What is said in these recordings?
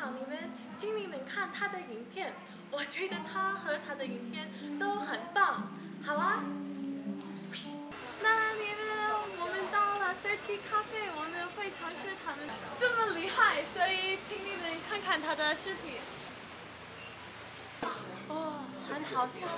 好你们，请你们看他的影片，我觉得他和他的影片都很棒，好啊。那你们，我们到了 Thirty 咖啡，我们会尝试他们这么厉害，所以请你们看看他的视频。哦，很好笑。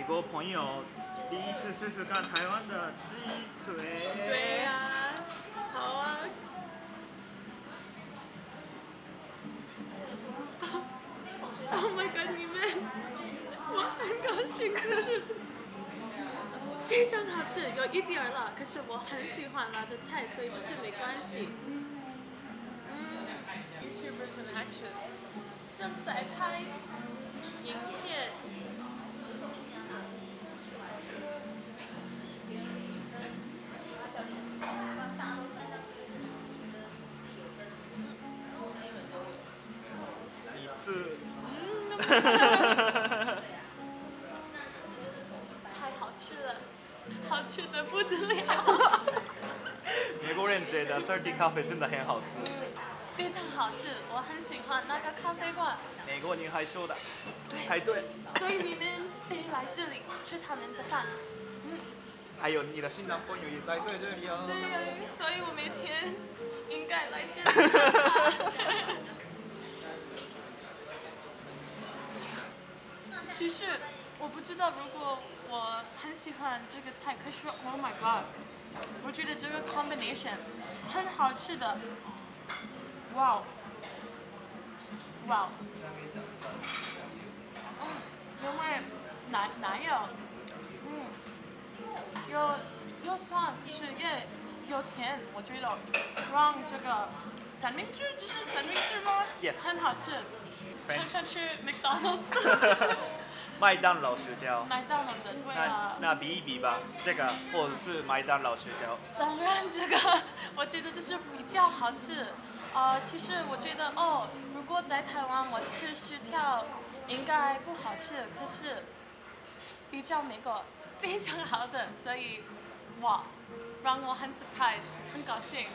美国朋友第一次试试看台湾的鸡腿。对呀、好啊。Oh my god！你们，我很高兴，可是非常好吃，有一点儿辣，可是我很喜欢辣的菜，所以就是没关系。嗯，YouTubers in action，正在拍太好吃了，好吃的不得了，美国人觉得 Thirty 咖啡真的很好吃。非常好吃，我很喜欢那个咖啡馆，美国女孩说的，才对。所以你们得来这里吃他们的饭。还有你的新男朋友也在这里哦。对，所以我每天应该来这里 看他。其实我不知道，如果我很喜欢这个菜，可是 Oh my God，我觉得这个 combination 很好吃的。哇哦，哇哦，嗯，因为奶奶油，嗯，有有酸，可是也有甜，我觉得让这个三明治，这是三明治吗 Yes 很好吃。常常吃麦当劳。麦当劳薯条。麦当劳的，对那啊。那比一比吧，这个或者是麦当劳薯条。当然，这个 我觉得就是比较好吃。呃，其实我觉得哦，如果在台湾我吃薯条应该不好吃，可是比较美国 非常好的，所以哇，让我很 surprised，很高兴。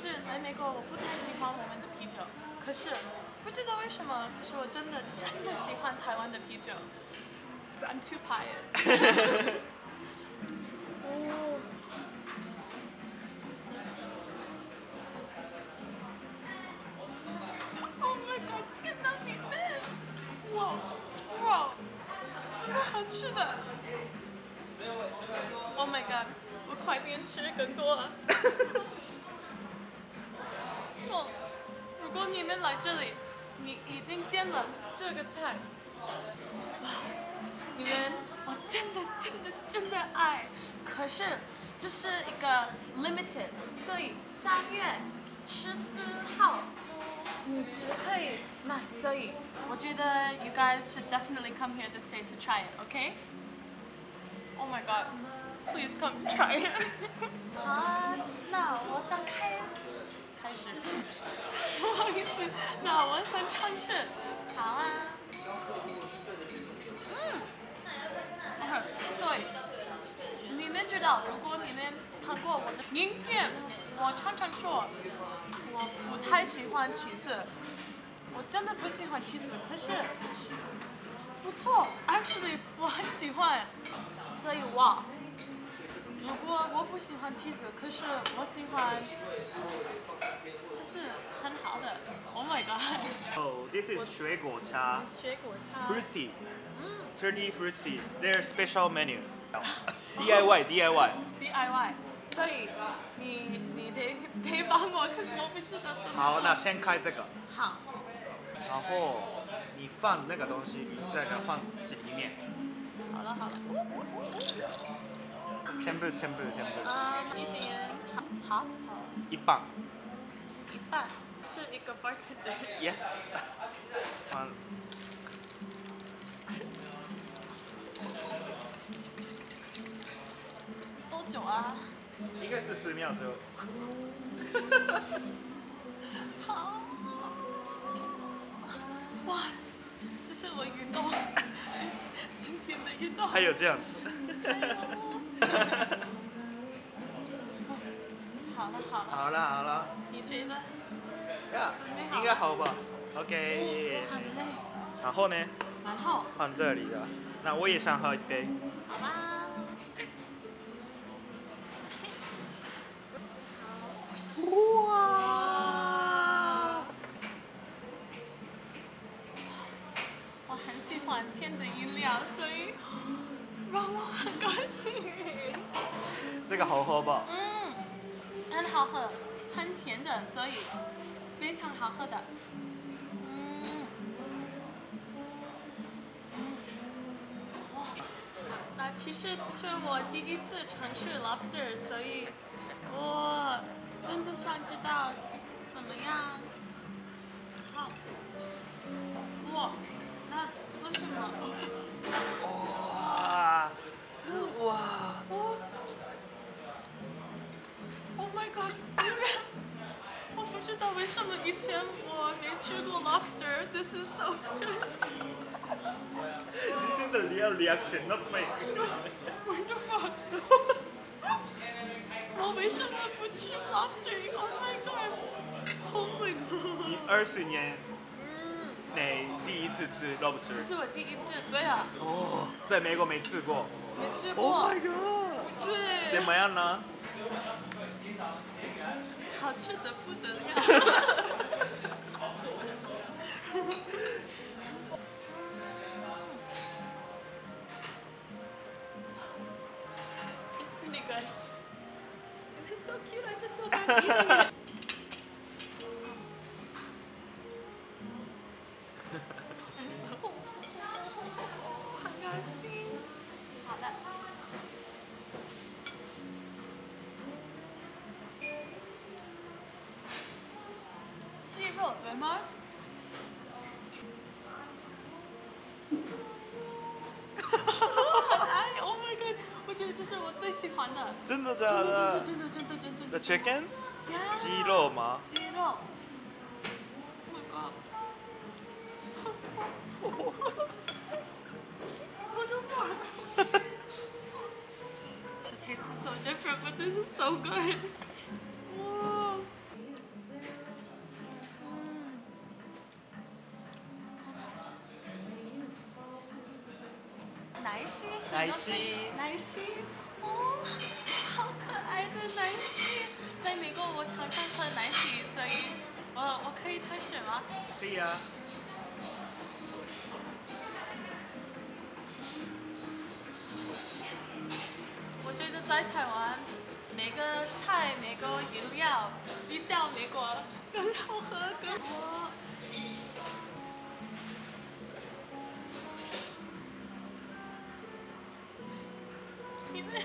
是，在美国我不太喜欢我们的啤酒，可是不知道为什么，可是我真的真的喜欢台湾的啤酒。I'm too pious。哦。Oh my god！天哪，你们！哇哇，这么好吃的！Oh my god！我快点吃更多了如果你们来这里，你一定点了这个菜。哇，你们，我真的真的真的爱。可是这是一个 limited，所以三月十四号你只可以买，所以我觉得 you guys should definitely come here this day to try it，OK？Oh my god, please come try it. 好啊，那我想开开始。不好意思，那我想尝试。好啊。嗯。所以你们知道，如果你们看过我的影片，我常常说我不太喜欢 cheese，我真的不喜欢棋子可是不错，actually 我很喜欢，所以我。如果我不喜欢妻子可是我喜欢是很好的。Oh my god oh this is 水果茶水果茶。fruity thirty fruity their special menu. Diydiydiy 所以你你得得帮我可是我不知道怎么好那先开这个。好。然后你放那个东西你在这放这里面。好了好了。全部全部全部，嗯，一点，好，好，一半。一半是一个。Yes. 放 多久啊？应该是十秒之后。好，哇，这是我运动，今天的运动。还有这样子。好了好了，好了好了，你觉得？呀准备好了应该好吧？OK。很累，然后呢，然后放这里的。那我也想喝一杯。好吧。哇！我很喜欢千的饮料，所以让我很高兴。这个好喝吧？嗯，很好喝，很甜的，所以非常好喝的。嗯，哇，那其实这是我第一次尝试 lobster，所以我真的想知道怎么样。前我没吃过 lobster。This is so good. This is the real reaction, not my. Wonderful. 我为什么不吃 lobster？Oh my god！Oh my god！二十年嗯，内第一次吃 lobster 这。是我第一次，对啊，哦，在美国没吃过。没吃过 Oh my。god！对，怎么样呢？好吃的不得了。it's pretty good. And it's so cute, I just feel bad eating it. 吗？哎，Oh my god！我觉得这是我最喜欢的，真的假的真的真的真的真的？The chicken？鸡肉吗？鸡肉。Oh my god！我的妈！The taste is so different, but this is so good. 奶昔奶昔哦，好可爱的奶昔。在美国我常常喝奶昔，所以我我可以尝试吗？可以啊。我觉得在台湾，每个菜、每个饮料比较美国更好喝，更因为，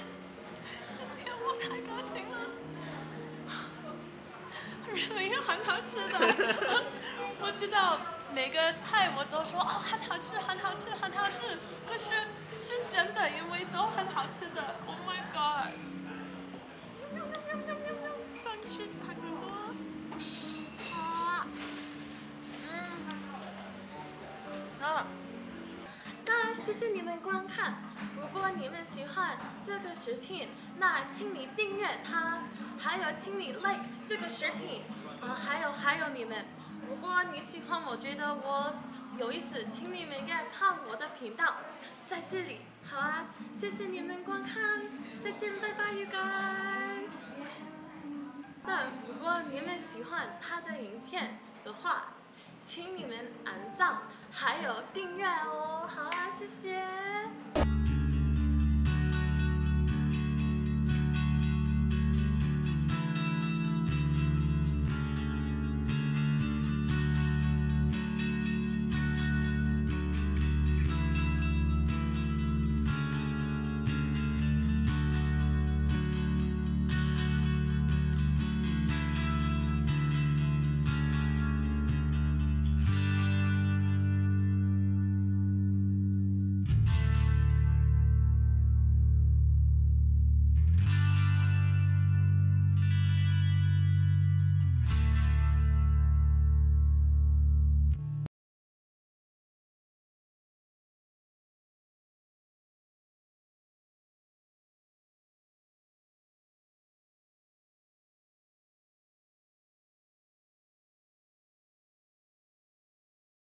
今天我太高兴了真的很好吃的。我知道每个菜我都说哦很好吃，很好吃，很好吃，可是是真的，因为都很好吃的。Oh my god！谢谢你们观看。如果你们喜欢这个视频，那请你订阅它，还有请你 like 这个视频。啊，还有还有你们，如果你喜欢，我觉得我有意思，请你们也看我的频道，在这里。好啊，谢谢你们观看，再见，拜拜，you guys。那如果你们喜欢他的影片的话，请你们按赞，还有订阅哦。好，谢谢。